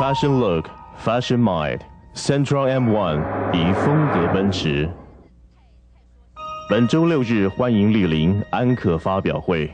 Fashion look, fashion mind. Central M1 以风格奔驰。本周六日欢迎莅临安可发表会。